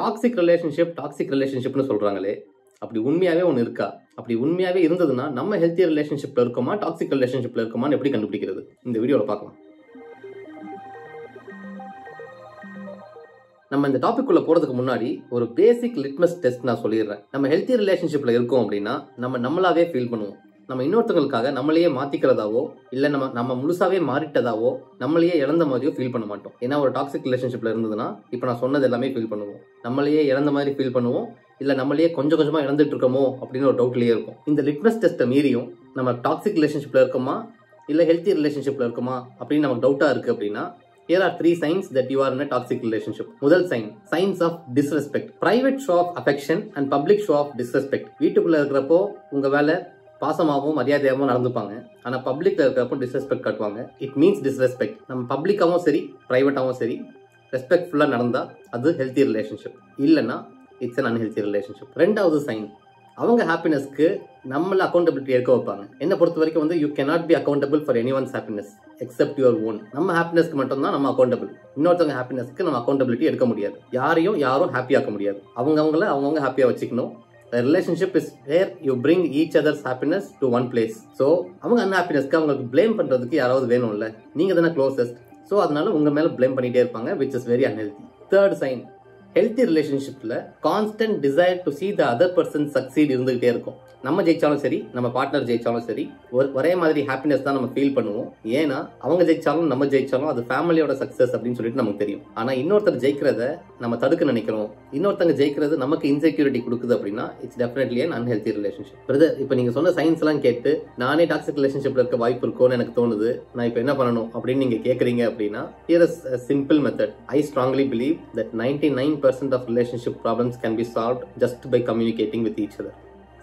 Toxic relationship toxic ரிலேஷன்ஷிப்னு சொல்கிறாங்களே அப்படி உண்மையாகவே ஒன்று இருக்கா? அப்படி உண்மையாகவே இருந்ததுன்னா நம்ம ஹெல்த்தி ரிலேஷன்ஷிப்பில் இருக்குமா டாக்ஸிக் ரிலேஷன்ஷிப்பில் இருக்குமான்னு எப்படி கண்டுபிடிக்கிறது? இந்த வீடியோவில் பார்க்கலாம். நம்ம இந்த டாபிக் உள்ள போறதுக்கு முன்னாடி ஒரு பேசிக் லிட்மஸ் டெஸ்ட் நான் சொல்லிடுறேன். நம்ம ஹெல்த்தி ரிலேஷன்ஷிப்ல இருக்கோம் அப்படின்னா நம்ம நம்மளாவே ஃபீல் பண்ணுவோம். நம்ம இன்னொருத்தங்களுக்காக நம்மளையே மாத்திக்கிறதாவோ இல்ல நம்ம நம்ம முழுசாவே மாறிட்டதாவோ நம்மளையே இழந்த மாதிரியோ ஃபீல் பண்ண மாட்டோம். ஏன்னா ஒரு டாக்ஸிக் ரிலேஷன்ஷிப்ல இருந்ததுன்னா இப்போ நான் சொன்னது எல்லாமே ஃபீல் பண்ணுவோம். நம்மளையே இழந்த மாதிரி ஃபீல் பண்ணுவோம். இல்ல நம்மளையே கொஞ்சம் கொஞ்சமா இழந்துட்டு இருக்கோமோ அப்படின்னு ஒரு டவுட்லயே இருக்கும். இந்த லிட்மஸ் டெஸ்ட்டை மீறியும் நம்ம டாக்ஸிக் ரிலேஷன்ஷிப்ல இருக்கோமா இல்ல ஹெல்த்தி ரிலேஷன்ஷிப்ல இருக்குமா அப்படின்னு நமக்கு டவுட்டா இருக்கு அப்படின்னா here are three signs that you are in toxic relationship முதல் sign signs of disrespect private show of affection and public show of disrespect வீட்டுக்குள்ள இருக்கிறப்போ உங்க வேலை பாசமாகவும் மரியாதையாகவும் நடந்துப்பாங்க. ஆனால் பப்ளிக்கில் இருக்கிறப்போ டிஸ்ரெஸ்பெக்ட் காட்டுவாங்க. இட் மீன்ஸ் டிஸ்ரெஸ்பெக்ட் நம்ம பப்ளிக்காகவும் சரி ப்ரைவேட்டாகவும் சரி ரெஸ்பெக்ட்ஃபுல்லாக நடந்தால் அது ஹெல்த்தி ரிலேஷன்ஷிப் இல்லைன்னா இட்ஸ் அன் அன்ஹெல்த்தி ரிலேஷன்ஷிப் ரெண்டாவது சைன் அவங்க ஹாப்பினஸ்க்கு நம்மள அக்கௌண்டபிலிட்டி எடுக்க வைப்பாங்க. என்ன பொறுத்த வரைக்கும் வந்து you cannot be accountable for any one's happiness except your own நம்ம ஹாப்பினஸ்க்கு மட்டும் தான் நம்ம அக்கௌண்டபிள் இன்னொருத்தவங்க ஹாப்பினஸ்க்கு நம்ம அக்கௌண்டபிலிட்டி எடுக்க முடியாது. யாரையும் யாரும் ஹாப்பியாக்க முடியாது. அவங்கவுங்கள அவங்கவுங்க ஹாப்பியாக வச்சுக்கணும். Relationship is where you bring each others happiness to one place so அவங்க அன்ஹாப்பினஸ்க்கு அவங்களுக்கு ப்ளேம் பண்ணுறதுக்கு யாராவது வேணும்ல. நீங்கள் தானே க்ளோசஸ்ட் ஸோ அதனால உங்கள் மேலே ப்ளேம் பண்ணிகிட்டே இருப்பாங்க which is very unhealthy third sign healthy ரிலேஷன்ஷிப்பில் constant desire to see the other person succeed இருந்துகிட்டே இருக்கும். நம்ம ஜெயிச்சாலும் சரி நம்ம பார்ட்னர் ஜெயிச்சாலும் சரி ஒரு ஒரே மாதிரி ஹாப்பினஸ் தான் நம்ம ஃபீல் பண்ணுவோம். ஏன்னா அவங்க ஜெயிச்சாலும் நம்ம ஜெயிச்சாலும் அது ஃபேமிலியோட சக்சஸ் அப்படின்னு சொல்லிட்டு நமக்கு தெரியும். ஆனா இன்னொருத்தர் ஜெயிக்கிறத நம்ம தடுக்க நினைக்கிறோம். இன்னொருத்தங்க ஜெயிக்கிறது நமக்கு இன்செக்யூரிட்டி கொடுக்குது அப்படின்னா it's definitely an unhealthy relationship brother இப்போ நீங்க சொன்ன சயின்ஸ் எல்லாம் கேட்டு நானே டாக்ஸிக் ரிலேஷன்ஷிப்ல இருக்க வாய்ப்பு இருக்கும்னு எனக்கு தோணுது. நான் இப்போ என்ன பண்ணணும் அப்படின்னு நீங்க கேக்குறீங்க அப்படின்னா here is simple method I strongly believe that ninety nine percent of relationship problems can be solve just by communicating with each other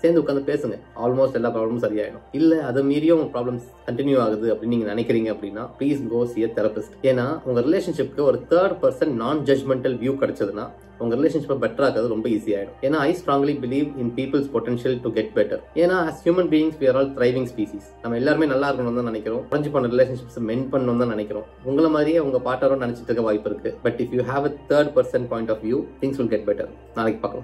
சேர்ந்து உட்காந்து பேசுங்க. ஆல்மோஸ்ட் எல்லா ப்ராப்ளமும் சரியாயிடும். இல்ல அதை மீறியும் உங்க ப்ராப்ளம்ஸ் கண்டினியூ ஆகுது அப்படின்னு நீங்க நினைக்கிறீங்க அப்படின்னா ப்ளீஸ் கோ சி தெரபிஸ்ட் ஏன்னா உங்க ரிலேஷன்ஷிப்க்கு ஒரு third person non judgmental view கிடைச்சதுன்னா உங்க ரிலேஷன்ஷிப்பை பெட்டர் ஆகிறது ரொம்ப ஈஸி ஆயிடும். ஏன்னா I strongly believe in people's potential to get better ஏன்னா as human beings we are all thriving species நம்ம எல்லாருமே நல்லா இருக்கணும் தான் நினைக்கிறோம். குறைஞ்சு பண்ண ரிலேஷன்ஷிப்ஸ் மென் பண்ணணும் தான் நினைக்கிறோம். உங்களை மாதிரியே உங்க பாட்டாரும் நினைச்சிட்டு இருக்க வாய்ப்பு இருக்கு. But if you have a third person point of view things will get better நாளைக்கு பார்க்கலாம்.